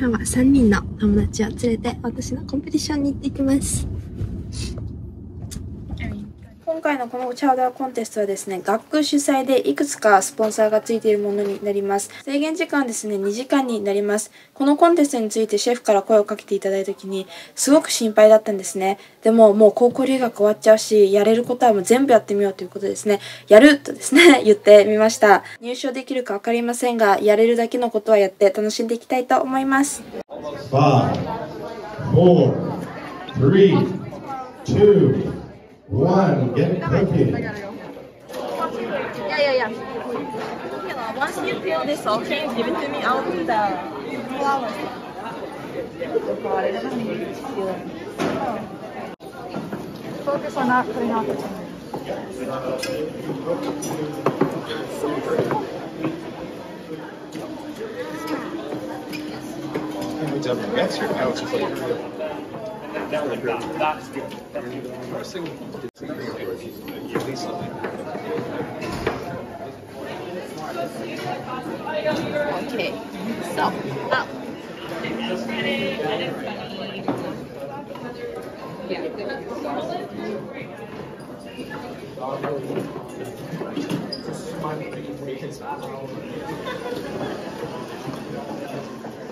今日は3人の友達を連れて私のコンペティションに行ってきます今回のこのチャウダーコンテストはですね、学区主催でいくつかスポンサーがついているものになります。制限時間ですね、2時間になります。このコンテストについてシェフから声をかけていただいた時に、すごく心配だったんですね。でももう高校留学終わっちゃうし、やれることはもう全部やってみようということですね。やるとですね、言ってみました。入賞できるかわかりませんが、やれるだけのことはやって楽しんでいきたいと思います。5 4 3 2 One, get cooking. Yeah, yeah, yeah. You know, once you peel this off, can you give it to me? I'll do the flowers. Oh God, I never need to peel it. Focus on not putting off the camera. Good job, that's your couch plate. Okay, so now.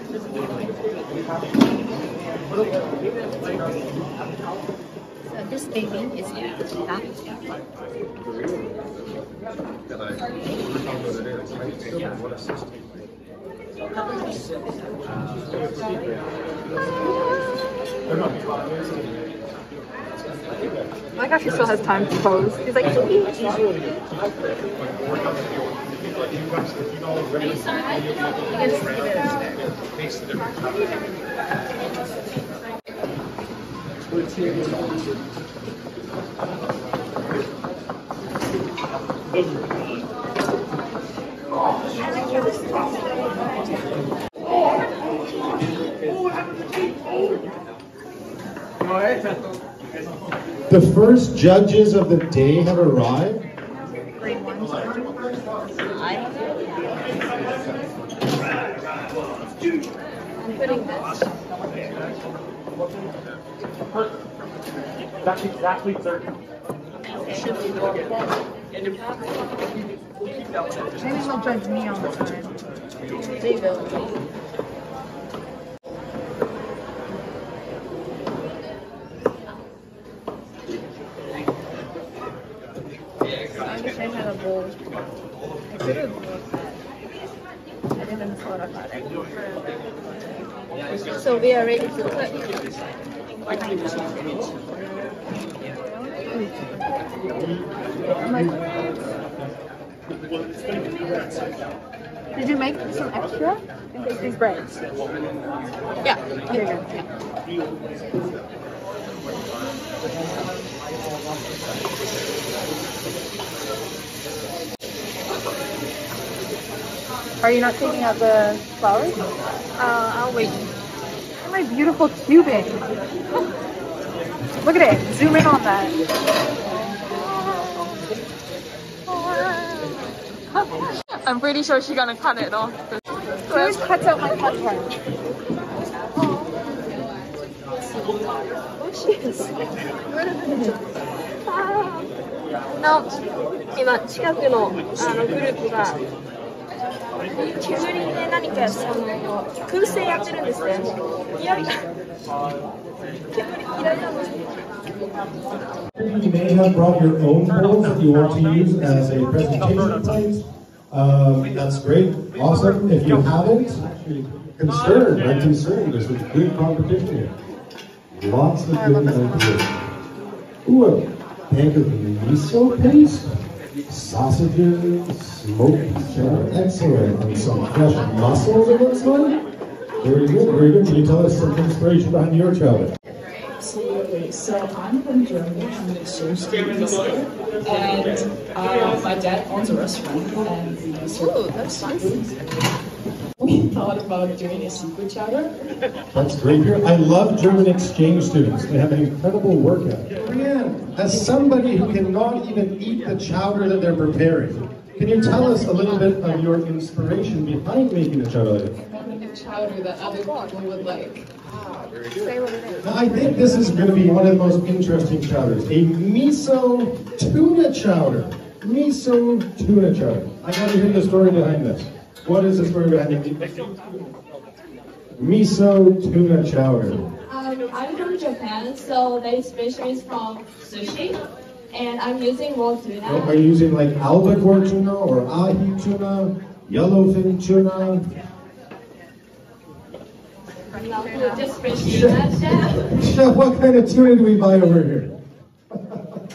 So this baby is. Oh my gosh, he still has time to pose. He's like, The first judges of the day have arrived. Putting this. That's exactly 30. Maybe he'll judge me all the time. They will. I wish I had a bowl. I could have bought that. I didn't thought about it. So we are ready to cook. Did you make some extra these breads? Yeah, here you go. Are you not taking out the flowers? Uh, I'll wait my beautiful cubing. Look at it. Zoom in on that. I'm pretty sure she's gonna cut it off. Who cuts out my cut part? Oh, she is. の今近くのあのグループが 煙で何かその燻製やってるんですね。嫌い。煙嫌いなの。You may have brought your own bowls that you want to use as a presentation plate. Um, that's great, awesome. If you haven't, concerned, I'm concerned. There's a good competition here. Lots of good ideas. Ooh, a pan of miso paste sausages, smoked cheddar, excellent, and some fresh mussels it looks like. Very good, very good. Can you tell us some inspiration behind your chowder? Absolutely. So I'm from Germany. I'm an exchange student this year, and uh, my dad owns a restaurant, and we do serve. That's fancy we thought about doing a seafood chowder. That's great. I love German exchange students. They have an incredible work ethic. As somebody who cannot even eat the chowder that they're preparing, can you tell us a little bit of your inspiration behind making the chowder? chowder that other people would like. Ah, now, I think this is going to be one of the most interesting chowders. A miso tuna chowder. Miso tuna chowder. I want to hear the story behind this. What is the story behind it? Miso tuna chowder. Um, I'm from Japan, so the inspiration is from sushi, and I'm using raw Are tuna. you using like albacore tuna or ahi tuna, yellowfin tuna? No, just fish tuna, chef. Chef, what kind of tuna do we buy over here?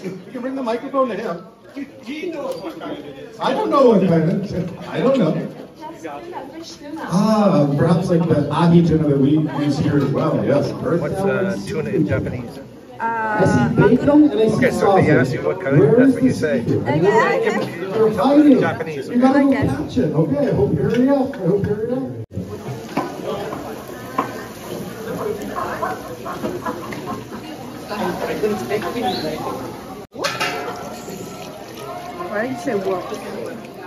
You can bring the microphone to him. He, he knows what kind it is. I don't know what kind of, I don't know. Just tuna, fish tuna. Ah, perhaps like the ahi tuna that we use here as well, yes. What's uh, tuna in Japanese? I see bacon and I see Okay, so they ask sausage. you what kind, Where that's what you the say. seafood? Okay, You're hiding. You gotta go catch it. Okay, I hope you hurry up. I hope you hurry up. Why did you say whoa?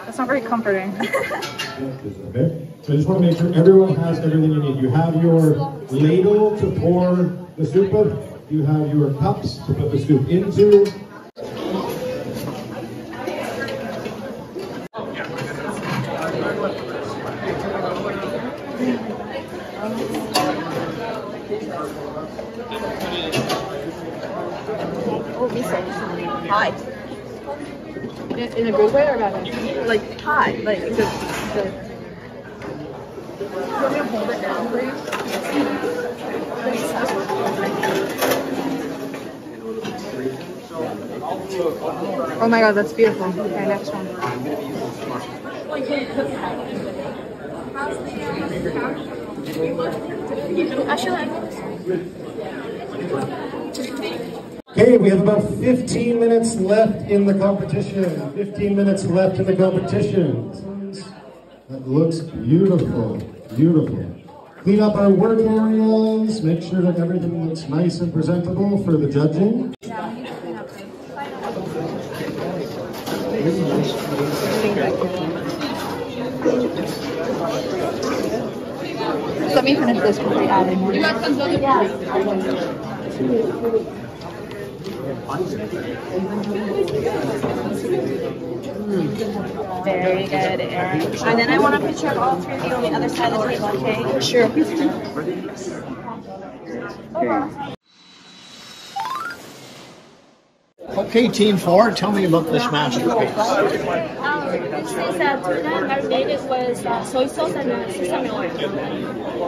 That's not very comforting. Okay, so I just want to make sure everyone has everything you need. You have your ladle to pour the soup with. You have your cups to put the soup into. Oh, miso. Hot. In, in a good way or bad way? Like hot, like the the. You want me to hold it down for? Oh my god, that's beautiful. Okay, next one. Okay, we have about 15 minutes left in the competition. 15 minutes left in the competition. That looks beautiful, beautiful. Clean up our work areas, make sure that everything looks nice and presentable for the judging. Let me finish this before you add in more. You got some Very good, Erin. And then I want a picture of all three of you on the other side of the table, okay? Sure. Okay, Okay, team Four, tell me about this masterpiece. Um, this is a tuna marinated with uh, soy sauce and uh, sesame oil.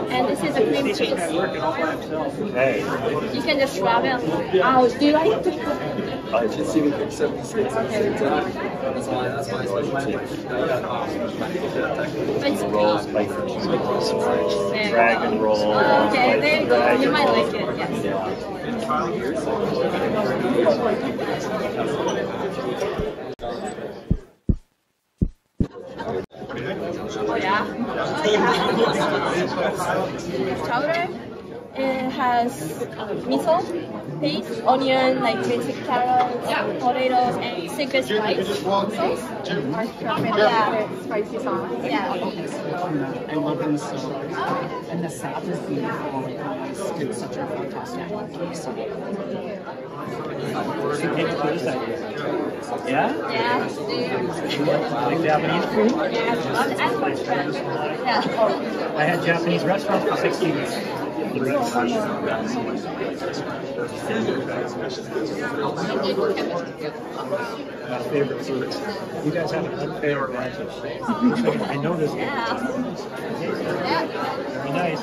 And this is a cream cheese. You can just grab it. Oh, do you like to It's Dragon roll. Okay, there you go. You might like it. Yes. Oh yeah. Oh yeah. Chowder. It has miso, paste, onion, like basic carrots, potatoes, and secret spice sauce. Yeah. Spicy sauce. Yeah. I love the sauce. Uh, and the sauce is beautiful. It's such a fantastic Yeah? Yeah. Like Japanese food? Yeah. And French French. Yeah. I had Japanese restaurants for 16 years. My favorite food. You guys have an unfair advantage. I know this. Very nice.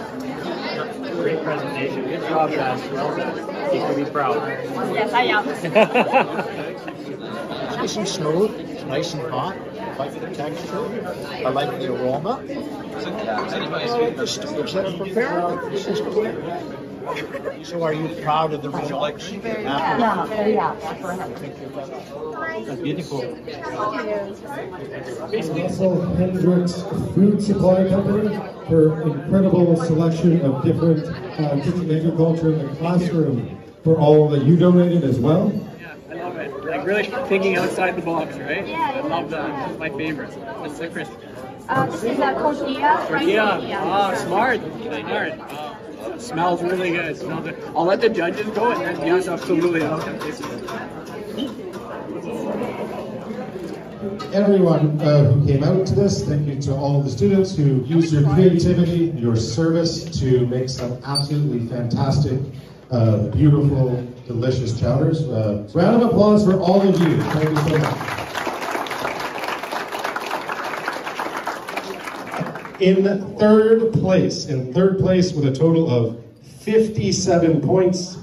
Great presentation. Good job, guys. Well done. You can be proud. Yes, I am. Nice and smooth, nice and hot. I like the texture. I like the aroma. Uh, the that are prepared. Is. So are you proud of the results? Yeah, yeah. That's beautiful. Russell Hendricks Food Supply Company for incredible selection of different uh, kitchen agriculture in the classroom for all that you donated as well. I love it. Like really thinking outside the box, right? Yeah, I love that. It's my favorite. It's the Christmas. Uh, this is a tortilla. rice Yeah. tortilla. Oh, smart. Smart. Oh, smells really good. Smells good. I'll let the judges go and then yes, absolutely. Everyone uh, who came out to this, thank you to all of the students who used your creativity, your service to make some absolutely fantastic, uh, beautiful, delicious chowders. Uh, round of applause for all of you. Thank you so much. In third place, in third place with a total of 57 points,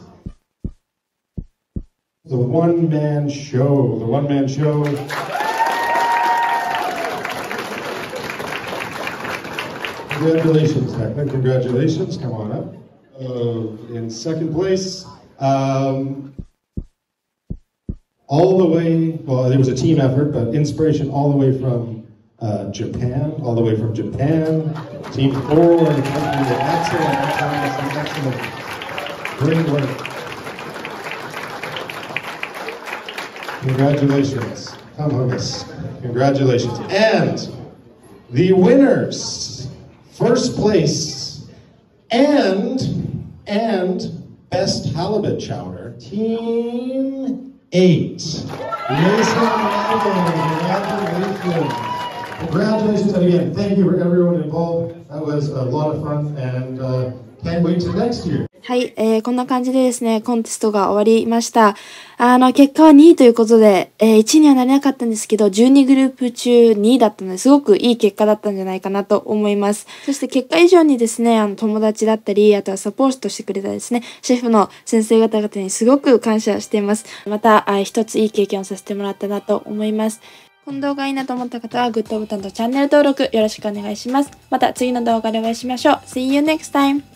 the one man show. The one man show. Congratulations, Declan. Congratulations. Come on up. Uh, in second place, um, all the way, well, there was a team effort, but inspiration all the way from uh, Japan, all the way from Japan. Team four, excellent, excellent, excellent. Great work. Congratulations. Come on, us. Congratulations. And the winners, first place, and and best halibut chowder, team eight. Mason Congratulations. Congratulations and again. Thank you for everyone involved. That was a lot of fun and uh, can't wait till next year. はい、えー、こんな感じでですね、コンテストが終わりました。あの、結果は2位ということで、えー、1位にはなれなかったんですけど、12グループ中2位だったので、すごくいい結果だったんじゃないかなと思います。そして結果以上にですね、あの、友達だったり、あとはサポートしてくれたですね、シェフの先生方々にすごく感謝しています。また、あ一ついい経験をさせてもらったなと思います。この動画いいなと思った方はグッドボタンとチャンネル登録よろしくお願いします。また次の動画でお会いしましょう。See you next time!